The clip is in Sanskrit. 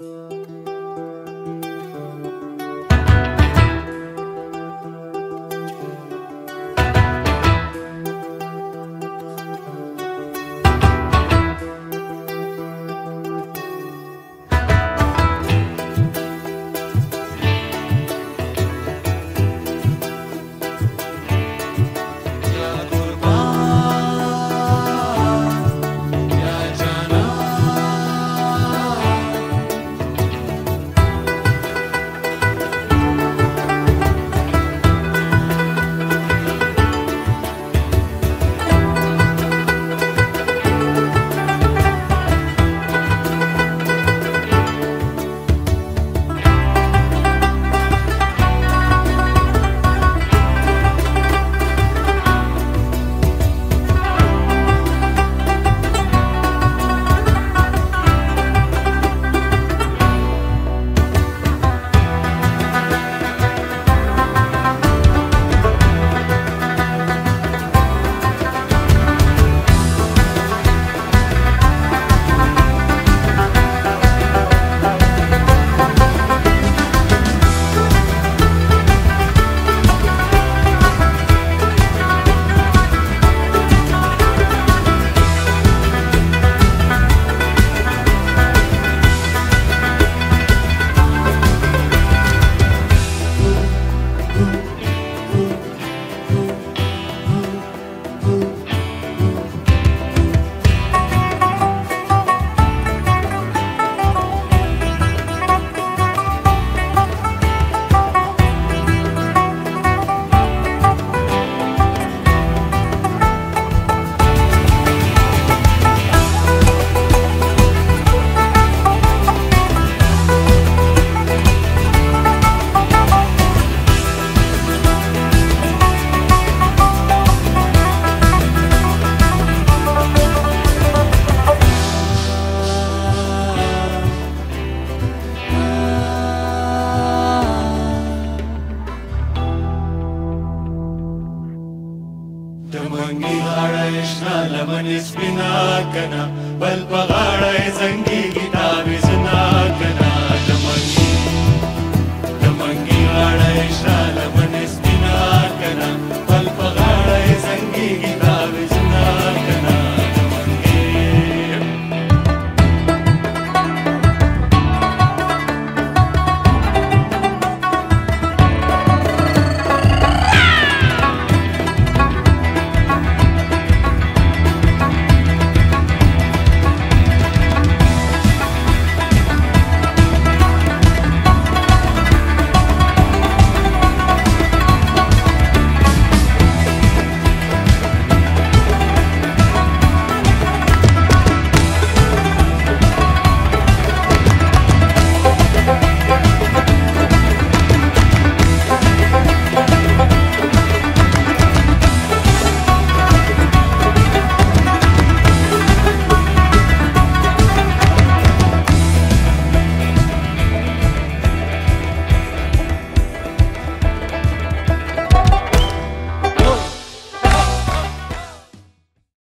Música ङ्गिवाडय शालमणि स्विना कनय सङ्गीत